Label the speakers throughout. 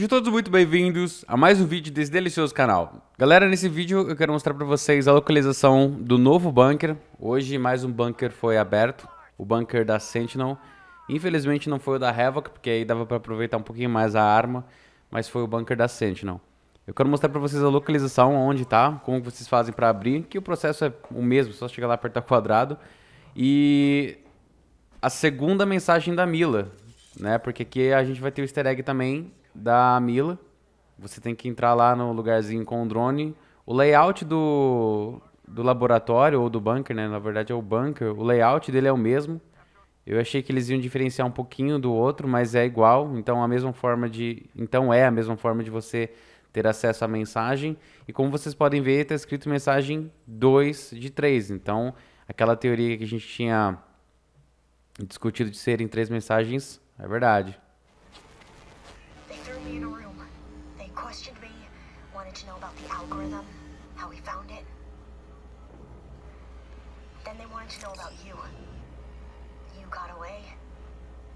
Speaker 1: Sejam todos muito bem-vindos a mais um vídeo desse delicioso canal. Galera, nesse vídeo eu quero mostrar para vocês a localização do novo bunker. Hoje mais um bunker foi aberto, o bunker da Sentinel. Infelizmente não foi o da Havoc, porque aí dava para aproveitar um pouquinho mais a arma, mas foi o bunker da Sentinel. Eu quero mostrar para vocês a localização, onde tá, como vocês fazem para abrir, que o processo é o mesmo, só chegar lá apertar quadrado. E a segunda mensagem da Mila, né? Porque aqui a gente vai ter o easter egg também da Mila. Você tem que entrar lá no lugarzinho com o drone. O layout do, do laboratório ou do bunker, né? Na verdade é o bunker. O layout dele é o mesmo. Eu achei que eles iam diferenciar um pouquinho do outro, mas é igual. Então a mesma forma de, então é a mesma forma de você ter acesso à mensagem. E como vocês podem ver, está escrito mensagem 2 de 3. Então, aquela teoria que a gente tinha discutido de serem três mensagens é verdade. Wanted to know about the algorithm, how we found it. Then they wanted to know about you. You got away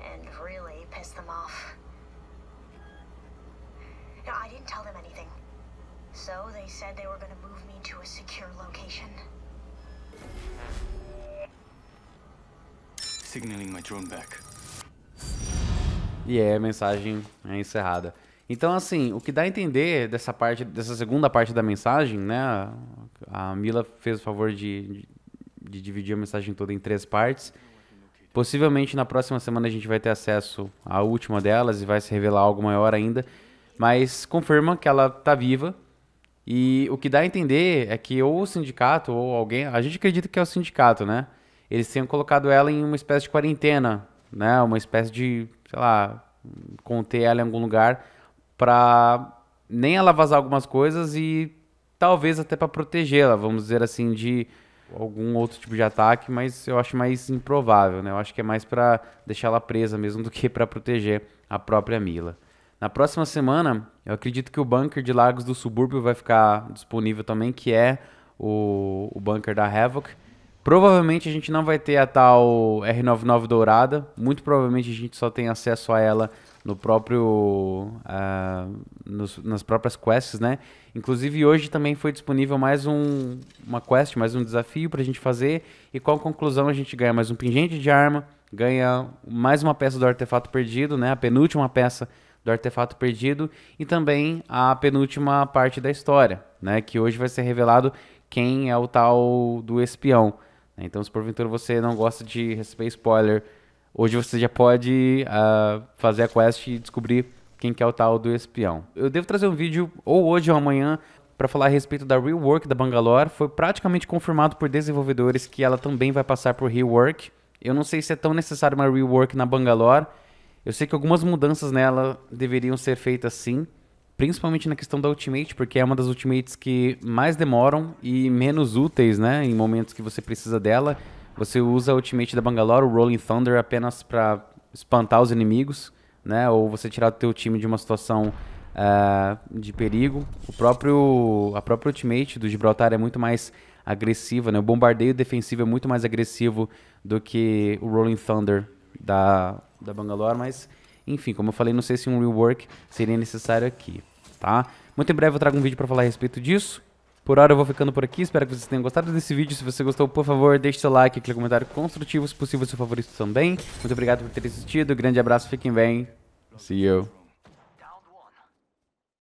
Speaker 1: and really pissed them off. Now, I didn't tell them anything. So they said they were going to move me to a secure location. Signaling my drone back. E é, a mensagem é encerrada. Então, assim, o que dá a entender dessa parte, dessa segunda parte da mensagem, né? A Mila fez o favor de, de, de dividir a mensagem toda em três partes. Possivelmente na próxima semana a gente vai ter acesso à última delas e vai se revelar algo maior ainda. Mas confirma que ela tá viva. E o que dá a entender é que ou o sindicato ou alguém. A gente acredita que é o sindicato, né? Eles tenham colocado ela em uma espécie de quarentena, né? Uma espécie de sei lá, conter ela em algum lugar para nem ela vazar algumas coisas e talvez até para protegê-la, vamos dizer assim, de algum outro tipo de ataque, mas eu acho mais improvável, né? Eu acho que é mais para deixar ela presa mesmo do que para proteger a própria Mila. Na próxima semana, eu acredito que o bunker de Lagos do Subúrbio vai ficar disponível também, que é o, o bunker da Havoc. Provavelmente a gente não vai ter a tal R99 dourada. Muito provavelmente a gente só tem acesso a ela no próprio uh, nos, nas próprias quests, né? Inclusive hoje também foi disponível mais um, uma quest, mais um desafio para a gente fazer e a conclusão a gente ganha mais um pingente de arma, ganha mais uma peça do artefato perdido, né? A penúltima peça do artefato perdido e também a penúltima parte da história, né? Que hoje vai ser revelado quem é o tal do espião. Então, se porventura você não gosta de receber spoiler, hoje você já pode uh, fazer a quest e descobrir quem que é o tal do espião. Eu devo trazer um vídeo ou hoje ou amanhã para falar a respeito da rework da Bangalore. Foi praticamente confirmado por desenvolvedores que ela também vai passar por rework. Eu não sei se é tão necessário uma rework na Bangalore. Eu sei que algumas mudanças nela deveriam ser feitas sim principalmente na questão da Ultimate, porque é uma das Ultimates que mais demoram e menos úteis, né? Em momentos que você precisa dela. Você usa a Ultimate da Bangalore, o Rolling Thunder, apenas para espantar os inimigos, né? Ou você tirar o teu time de uma situação uh, de perigo. O próprio, a própria Ultimate do Gibraltar é muito mais agressiva, né? O bombardeio defensivo é muito mais agressivo do que o Rolling Thunder da, da Bangalore, mas enfim, como eu falei, não sei se um rework seria necessário aqui, tá? Muito em breve eu trago um vídeo para falar a respeito disso. Por hora eu vou ficando por aqui, espero que vocês tenham gostado desse vídeo. Se você gostou, por favor, deixe seu like, aquele comentário construtivo, se possível, seu favorito também. Muito obrigado por ter assistido, grande abraço, fiquem bem. See you.